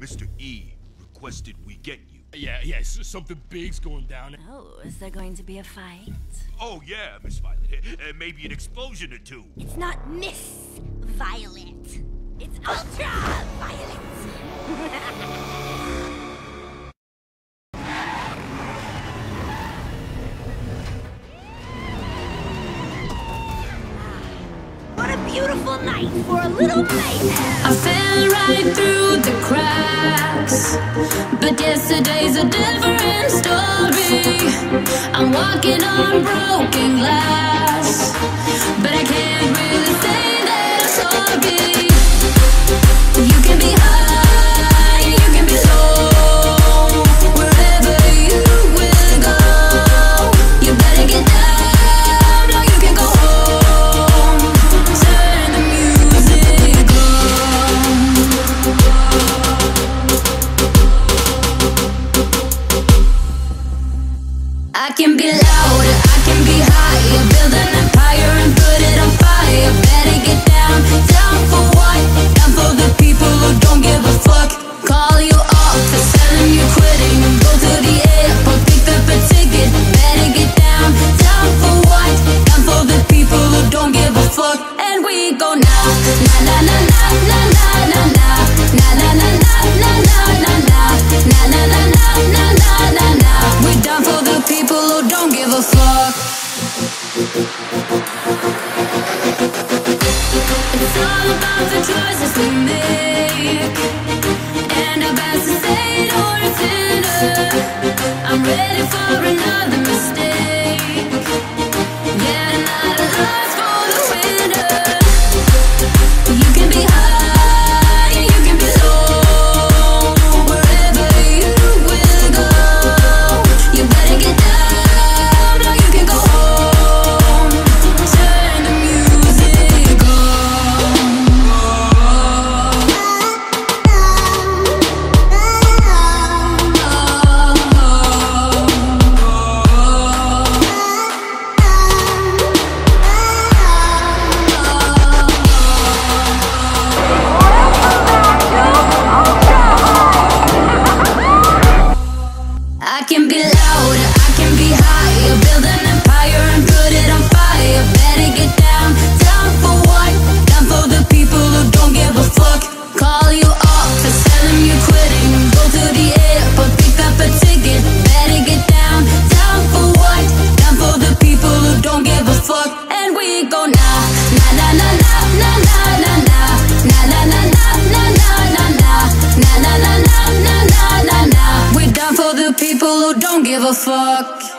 Mr. E requested we get you. Yeah, yeah, something big's going down. Oh, is there going to be a fight? Oh, yeah, Miss Violet. Uh, maybe an explosion or two. It's not Miss Violet. It's Ultra Violet. Ah, what a beautiful night for a little mayhem. I fell right through the but yesterday's a different story. I'm walking on broken glass. But I can't I can be loud. people who don't give a fuck. out. I can don't give a fuck.